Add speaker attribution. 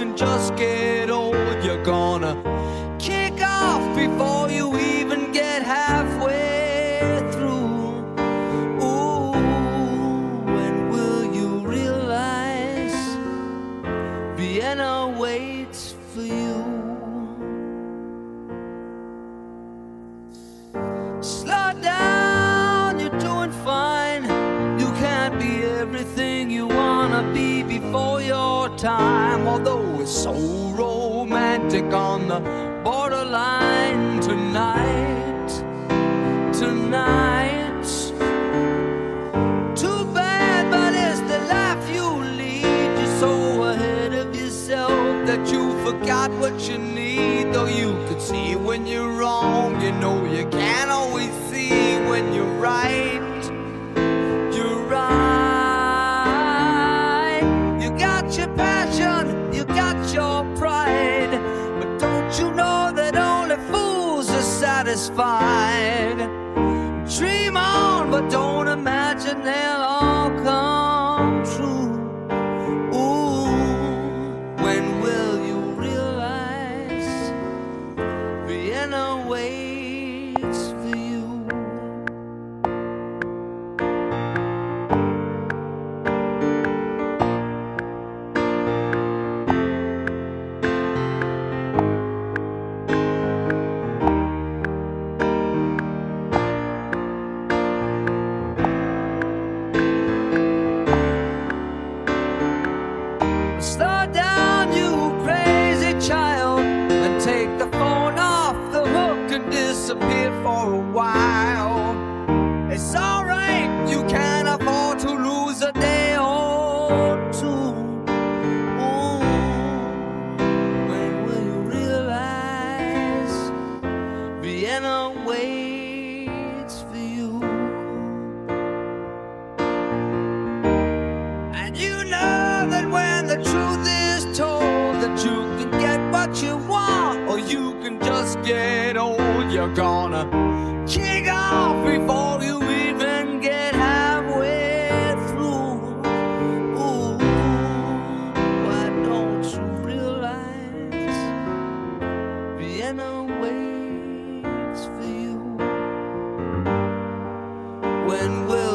Speaker 1: can just get old. You're gonna kick off before you even get halfway through. Ooh, when will you realize Vienna waits for you? Slow down, you're doing fine. You can't be everything you wanna be before your time. Romantic on the borderline tonight. Tonight. Too bad, but it's the life you lead. You're so ahead of yourself that you forgot what you need. Though you could see when you're wrong, you know you can't always see when you're satisfied? Dream on, but don't imagine they'll all come true. Ooh, when will you realize Vienna waits and disappear for a while. It's alright, you can afford to lose a day or two. Ooh, when will you realize Vienna waits kick off before you even get halfway through. Why don't you realize Vienna waits for you? When will